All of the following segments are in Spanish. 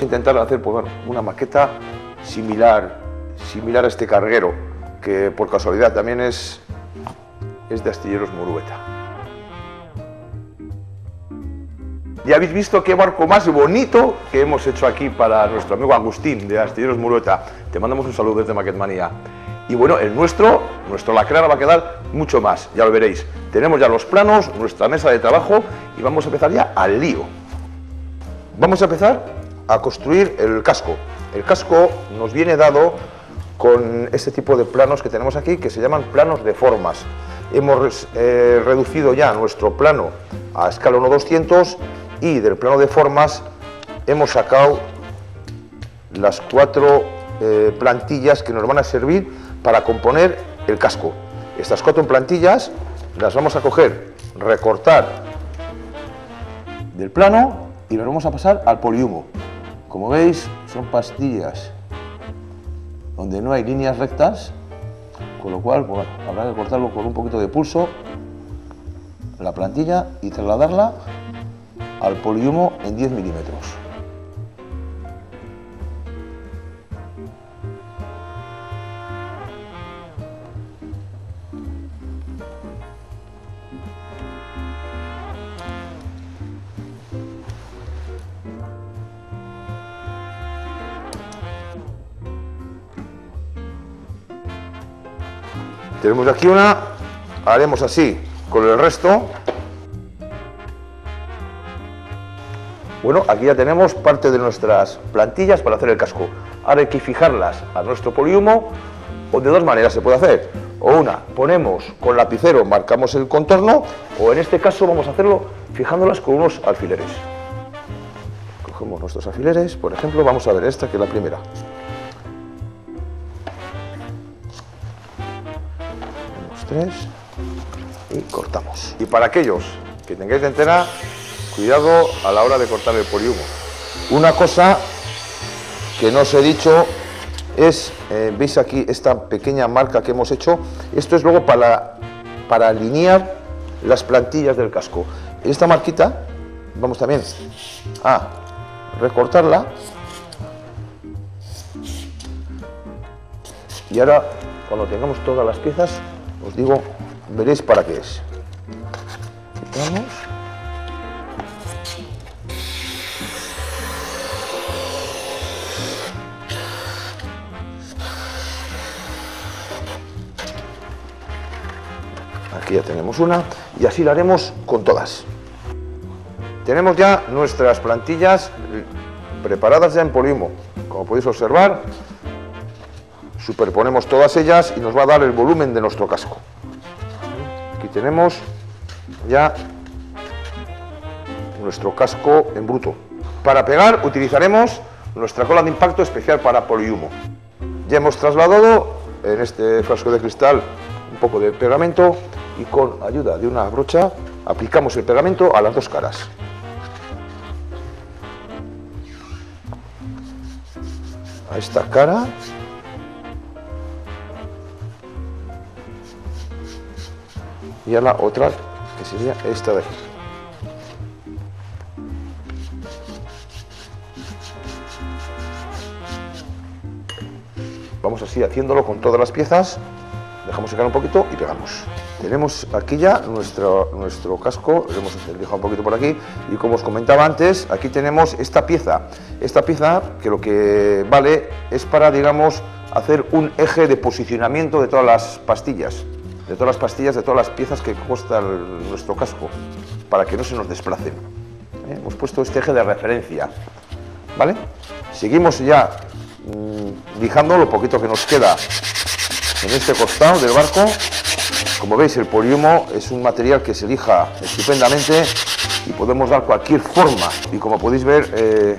Intentar hacer pues, bueno, una maqueta similar, similar a este carguero, que por casualidad también es, es de Astilleros Murueta. Ya habéis visto qué barco más bonito que hemos hecho aquí para nuestro amigo Agustín de Astilleros Murueta. Te mandamos un saludo desde Maquetmanía. Y bueno, el nuestro, nuestro lacrar va a quedar mucho más, ya lo veréis. Tenemos ya los planos, nuestra mesa de trabajo y vamos a empezar ya al lío. Vamos a empezar a construir el casco. El casco nos viene dado con este tipo de planos que tenemos aquí, que se llaman planos de formas. Hemos eh, reducido ya nuestro plano a escala 1-200 y del plano de formas hemos sacado las cuatro eh, plantillas que nos van a servir para componer el casco. Estas cuatro plantillas las vamos a coger, recortar del plano y las vamos a pasar al polihumo. Como veis, son pastillas donde no hay líneas rectas, con lo cual habrá que cortarlo con un poquito de pulso, la plantilla y trasladarla al polihumo en 10 milímetros. Tenemos aquí una, haremos así con el resto. Bueno, aquí ya tenemos parte de nuestras plantillas para hacer el casco. Ahora hay que fijarlas a nuestro polihumo o de dos maneras se puede hacer. O una, ponemos con lapicero, marcamos el contorno, o en este caso vamos a hacerlo fijándolas con unos alfileres. Cogemos nuestros alfileres, por ejemplo, vamos a ver esta que es la primera. Tres y cortamos. Y para aquellos que tengáis de entera, cuidado a la hora de cortar el polihumo. Una cosa que no os he dicho es, eh, veis aquí esta pequeña marca que hemos hecho, esto es luego para, para alinear las plantillas del casco. Esta marquita, vamos también a recortarla y ahora cuando tengamos todas las piezas os digo, veréis para qué es. Quitamos. Aquí ya tenemos una y así lo haremos con todas. Tenemos ya nuestras plantillas preparadas ya en polimo. Como podéis observar, superponemos todas ellas y nos va a dar el volumen de nuestro casco. Aquí tenemos ya nuestro casco en bruto. Para pegar utilizaremos nuestra cola de impacto especial para polihumo. Ya hemos trasladado en este frasco de cristal un poco de pegamento y con ayuda de una brocha aplicamos el pegamento a las dos caras. A esta cara y a la otra que sería esta de aquí. Vamos así haciéndolo con todas las piezas, dejamos secar un poquito y pegamos. Tenemos aquí ya nuestro, nuestro casco, lo hemos dejado un poquito por aquí y como os comentaba antes, aquí tenemos esta pieza. Esta pieza que lo que vale es para, digamos, hacer un eje de posicionamiento de todas las pastillas de todas las pastillas, de todas las piezas que consta nuestro casco, para que no se nos desplacen. ¿Eh? Hemos puesto este eje de referencia, ¿vale? Seguimos ya mm, lijando lo poquito que nos queda en este costado del barco. Como veis, el poliumo es un material que se lija estupendamente y podemos dar cualquier forma. Y como podéis ver, eh,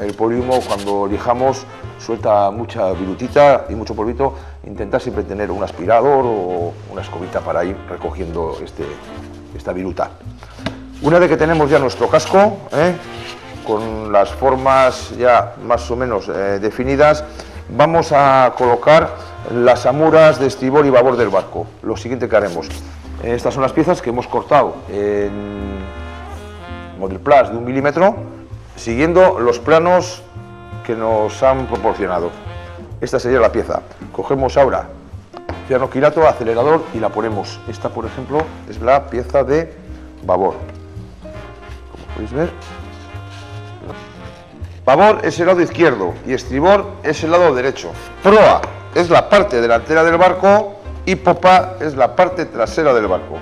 el poliumo cuando lijamos suelta mucha virutita y mucho polvito, intentar siempre tener un aspirador o una escobita para ir recogiendo este, esta viruta. Una vez que tenemos ya nuestro casco, ¿eh? con las formas ya más o menos eh, definidas, vamos a colocar las amuras de estribor y babor del barco. Lo siguiente que haremos. Estas son las piezas que hemos cortado en Model Plus de un milímetro, siguiendo los planos que nos han proporcionado. Esta sería la pieza. Cogemos ahora quilato, acelerador y la ponemos. Esta, por ejemplo, es la pieza de babor. Como podéis ver. Babor es el lado izquierdo y estribor es el lado derecho. Proa es la parte delantera del barco y popa es la parte trasera del barco.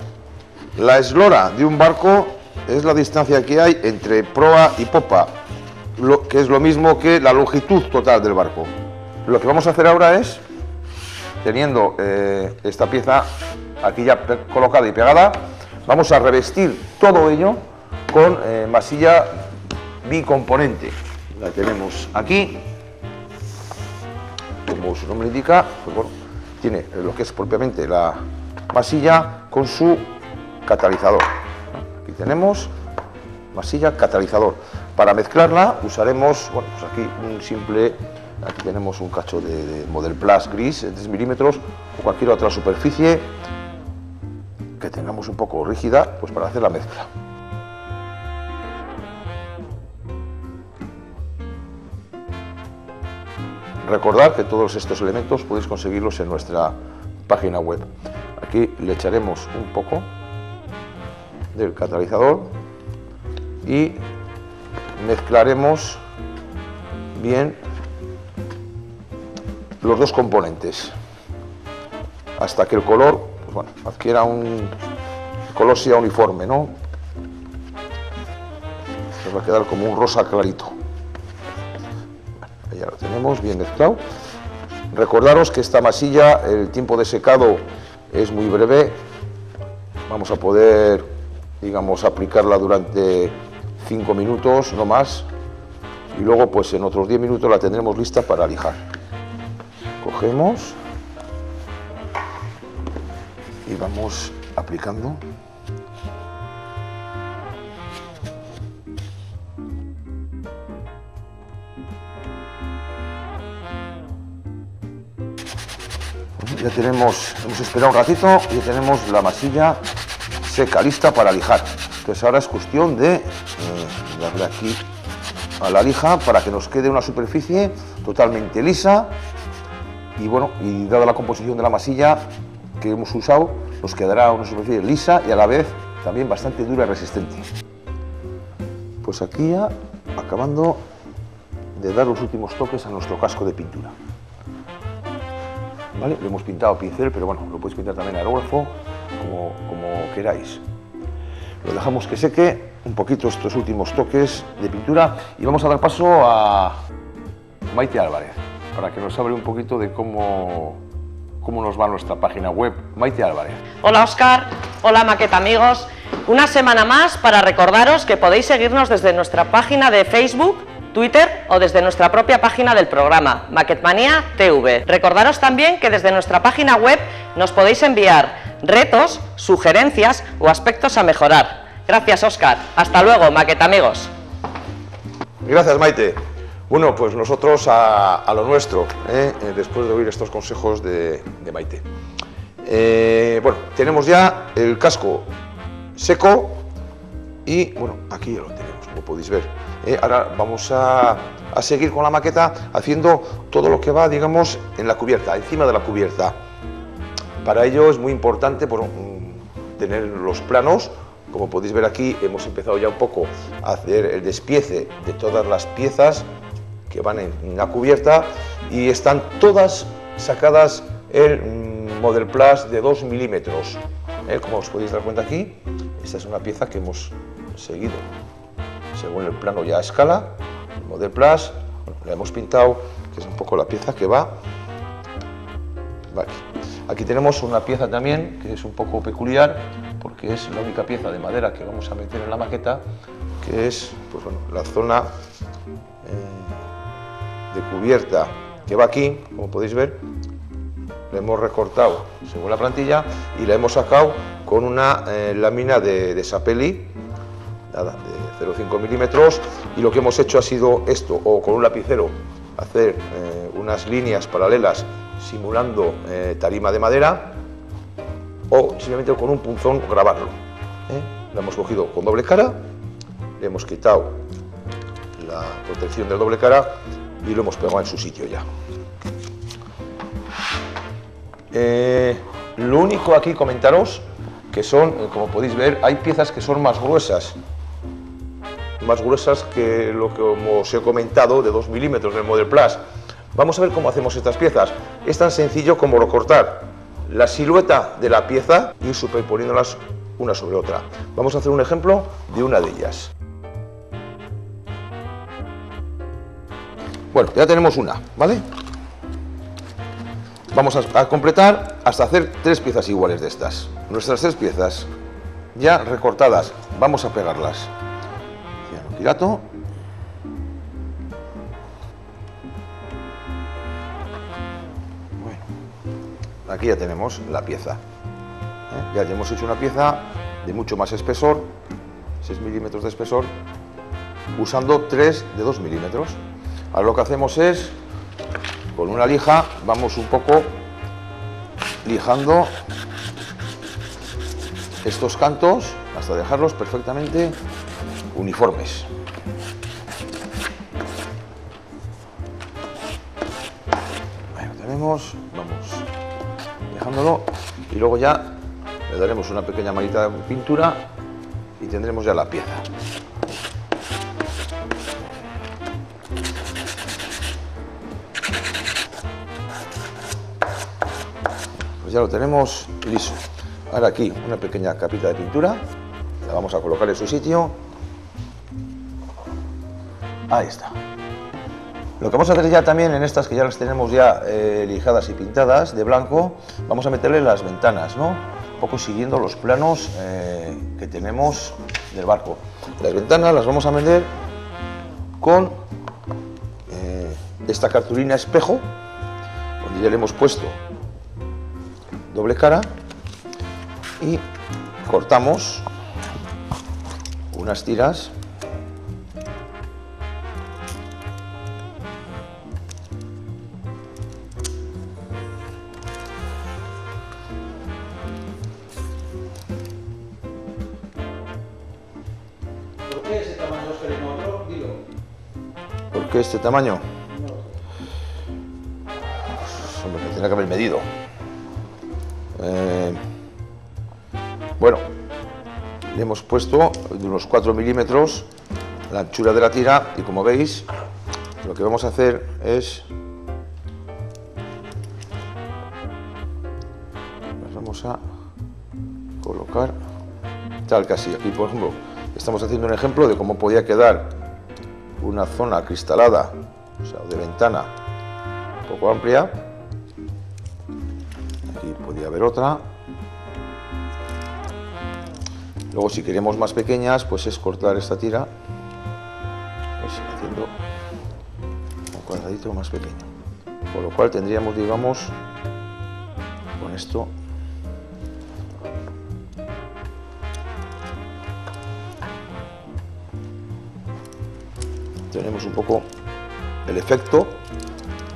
La eslora de un barco es la distancia que hay entre proa y popa, lo, que es lo mismo que la longitud total del barco. Lo que vamos a hacer ahora es teniendo eh, esta pieza aquí ya colocada y pegada, vamos a revestir todo ello con eh, masilla bicomponente. La tenemos aquí, como su nombre indica, pues tiene lo que es propiamente la masilla con su catalizador. Aquí tenemos masilla catalizador. Para mezclarla usaremos, bueno, pues aquí un simple Aquí tenemos un cacho de, Model Plus gris, 3 milímetros, o cualquier otra superficie que tengamos un poco rígida, pues para hacer la mezcla. Recordad que todos estos elementos podéis conseguirlos en nuestra página web. Aquí le echaremos un poco del catalizador y mezclaremos bien los dos componentes hasta que el color pues adquiera un color sea uniforme, ¿no? Se va a quedar como un rosa clarito. ya lo tenemos bien mezclado. Recordaros que esta masilla, el tiempo de secado es muy breve. Vamos a poder, digamos, aplicarla durante 5 minutos, no más. Y luego, pues en otros 10 minutos la tendremos lista para lijar cogemos y vamos aplicando ya tenemos, hemos esperado un ratito y tenemos la masilla seca, lista para lijar. Entonces ahora es cuestión de eh, darle aquí a la lija para que nos quede una superficie totalmente lisa y bueno, y dada la composición de la masilla que hemos usado, nos quedará una superficie lisa y a la vez también bastante dura y resistente. Pues aquí ya acabando de dar los últimos toques a nuestro casco de pintura. ¿Vale? Lo hemos pintado a pincel, pero bueno, lo podéis pintar también a aerógrafo, como, como queráis. Lo dejamos que seque un poquito estos últimos toques de pintura y vamos a dar paso a Maite Álvarez para que nos hable un poquito de cómo, cómo nos va nuestra página web. Maite Álvarez. Hola Oscar, hola Maqueta amigos. Una semana más para recordaros que podéis seguirnos desde nuestra página de Facebook, Twitter o desde nuestra propia página del programa, Maquetmania TV. Recordaros también que desde nuestra página web nos podéis enviar retos, sugerencias o aspectos a mejorar. Gracias Oscar. Hasta luego, Maqueta amigos. Gracias Maite. Bueno, pues nosotros a, lo nuestro, ¿eh? Eh, después de oír estos consejos de, Maite. Eh, bueno, tenemos ya el casco seco y, bueno, aquí ya lo tenemos, como podéis ver. ahora vamos a, seguir con la maqueta haciendo todo lo que va, digamos, en la cubierta, encima de la cubierta. Para ello es muy importante mm, tener los planos como podéis ver aquí, hemos empezado ya un poco a hacer el despiece de todas las piezas que van en la cubierta y están todas sacadas el Model Plus de 2 milímetros. ¿Eh? Como os podéis dar cuenta aquí, esta es una pieza que hemos seguido según el plano ya a escala, el Model Plus, la hemos pintado, que es un poco la pieza que va. Aquí tenemos una pieza también que es un poco peculiar porque es la única pieza de madera que vamos a meter en la maqueta, que es pues bueno, la zona de cubierta que va aquí, como podéis ver, la hemos recortado según la plantilla y la hemos sacado con una eh, lámina de, de sapeli nada, de 0,5 milímetros y lo que hemos hecho ha sido esto, o con un lapicero hacer eh, unas líneas paralelas simulando eh, tarima de madera o simplemente con un punzón grabarlo. La hemos cogido con doble cara, le hemos quitado la protección del doble cara y lo hemos pegado en su sitio ya. Eh, lo único aquí comentaros que son, eh, como podéis ver, hay piezas que son más gruesas, más gruesas que lo que os he comentado de 2 milímetros del Model Plus. Vamos a ver cómo hacemos estas piezas. Es tan sencillo como recortar la silueta de la pieza y superponiéndolas una sobre otra. Vamos a hacer un ejemplo de una de ellas. Bueno, ya tenemos una, ¿vale? Vamos a, completar hasta hacer tres piezas iguales de estas. Nuestras tres piezas ya recortadas, vamos a pegarlas. Bueno, aquí ya tenemos la pieza. ¿eh? Ya hemos hecho una pieza de mucho más espesor, 6 milímetros de espesor, usando 3 de 2 milímetros. Ahora lo que hacemos es, con una lija, vamos un poco lijando estos cantos hasta dejarlos perfectamente uniformes. Bueno, tenemos, vamos dejándolo y luego ya le daremos una pequeña manita de pintura y tendremos ya la pieza. Ya lo tenemos liso. Ahora aquí una pequeña capita de pintura, la vamos a colocar en su sitio. Ahí está. Lo que vamos a hacer ya también en estas que ya las tenemos ya eh, lijadas y pintadas de blanco, vamos a meterle las ventanas, ¿no? Un poco siguiendo los planos eh, que tenemos del barco. Las ventanas las vamos a meter con eh, esta cartulina espejo, donde ya le hemos puesto doble cara y cortamos unas tiras ¿Por qué ese tamaño, Oscar, y no otro? Dilo. ¿Por qué este tamaño? Hombre, que tendría que haber medido. Bueno, le hemos puesto de unos 4 milímetros la anchura de la tira y como veis, lo que vamos a hacer es... Vamos a colocar tal así. Aquí, por ejemplo, estamos haciendo un ejemplo de cómo podía quedar una zona cristalada, o sea, de ventana un poco amplia, Aquí podría haber otra. Luego si queremos más pequeñas, pues es cortar esta tira, pues haciendo un cuadradito más pequeño. Con lo cual tendríamos, digamos, con esto tenemos un poco el efecto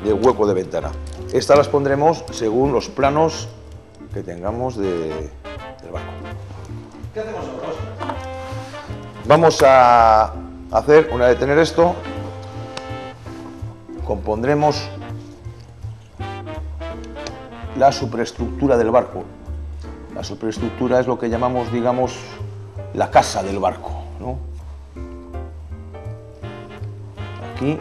de hueco de ventana. Estas las pondremos según los planos que tengamos de, del barco. ¿Qué hacemos ahora? Vamos a hacer, una vez tener esto, compondremos la superestructura del barco. La superestructura es lo que llamamos, digamos, la casa del barco. ¿no? Aquí